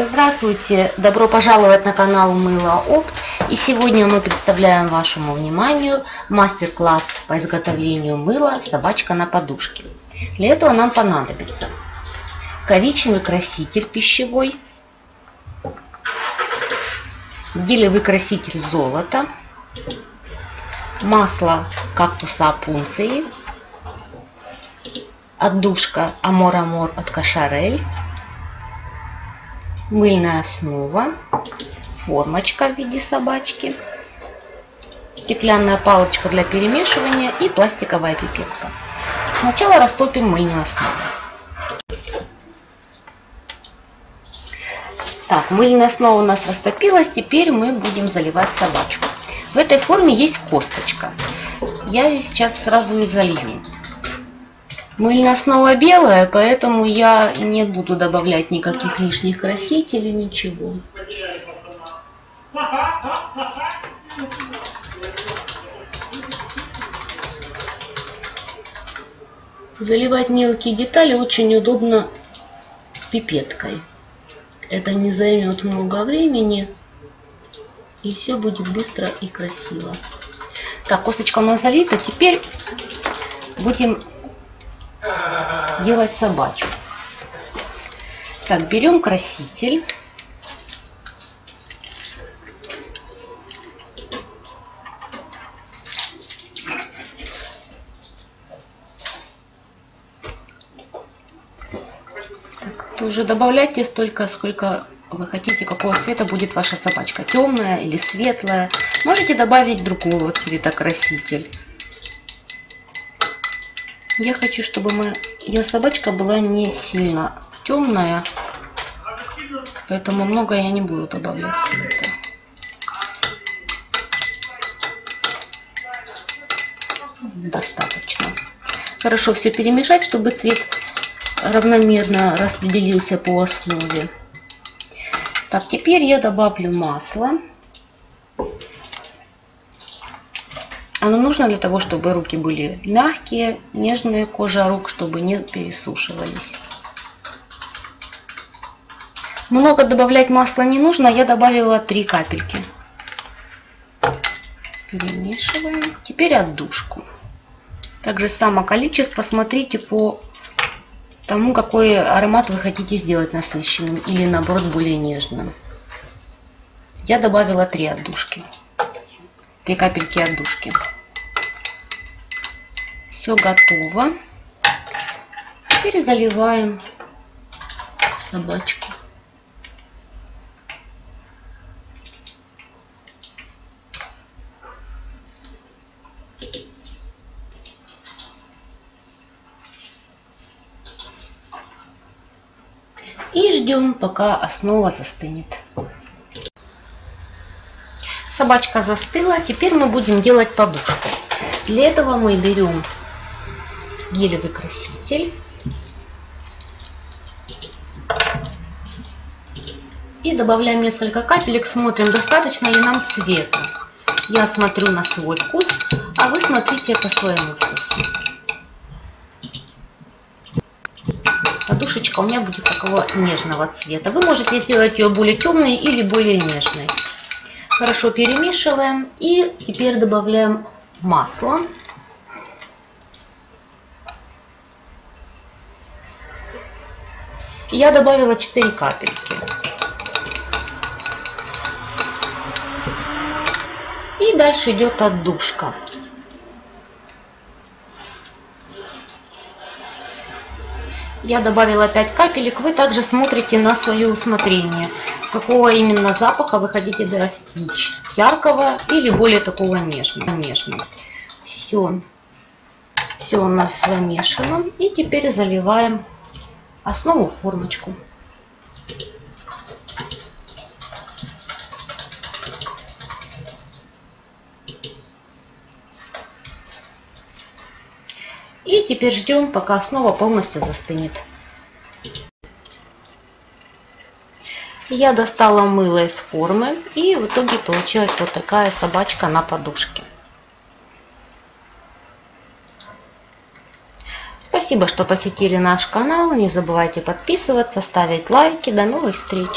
Здравствуйте! Добро пожаловать на канал Мыло Опт. И сегодня мы представляем вашему вниманию мастер-класс по изготовлению мыла «Собачка на подушке». Для этого нам понадобится коричневый краситель пищевой, гелевый краситель золото, масло кактуса опунции, отдушка Амор Амор от Кашарель, мыльная основа, формочка в виде собачки, стеклянная палочка для перемешивания и пластиковая пипетка. Сначала растопим мыльную основу. Так, мыльная основа у нас растопилась, теперь мы будем заливать собачку. В этой форме есть косточка. Я ее сейчас сразу и залью. Мыльная основа белая, поэтому я не буду добавлять никаких лишних красителей, ничего. Заливать мелкие детали очень удобно пипеткой. Это не займет много времени и все будет быстро и красиво. Так, косточка у нас залита. Теперь будем делать собачку. Так, берем краситель. Тоже добавляйте столько, сколько вы хотите, какого цвета будет ваша собачка. Темная или светлая. Можете добавить другого цвета краситель. Я хочу, чтобы моя собачка была не сильно темная, поэтому много я не буду добавлять цвета. Достаточно. Хорошо все перемешать, чтобы цвет равномерно распределился по основе. Так, теперь я добавлю масло. Оно нужно для того, чтобы руки были мягкие, нежные, кожа рук, чтобы не пересушивались. Много добавлять масла не нужно, я добавила 3 капельки. Перемешиваем. Теперь отдушку. Также само количество смотрите по тому, какой аромат вы хотите сделать насыщенным или наоборот более нежным. Я добавила 3 отдушки. 3 капельки отдушки. Все готово. Теперь заливаем собачку. И ждем, пока основа застынет. Собачка застыла. Теперь мы будем делать подушку. Для этого мы берем гелевый краситель и добавляем несколько капелек. Смотрим, достаточно ли нам цвета. Я смотрю на свой вкус, а вы смотрите по своему вкусу. Подушечка у меня будет такого нежного цвета. Вы можете сделать ее более темной или более нежной. Хорошо перемешиваем. И теперь добавляем масло. Я добавила 4 капельки. И дальше идет отдушка. Я добавила 5 капелек. Вы также смотрите на свое усмотрение, какого именно запаха вы хотите достичь. Яркого или более такого нежного. нежного. Все. Все у нас замешано. И теперь заливаем основу в формочку. И теперь ждем, пока основа полностью застынет. Я достала мыло из формы и в итоге получилась вот такая собачка на подушке. Спасибо, что посетили наш канал. Не забывайте подписываться, ставить лайки. До новых встреч!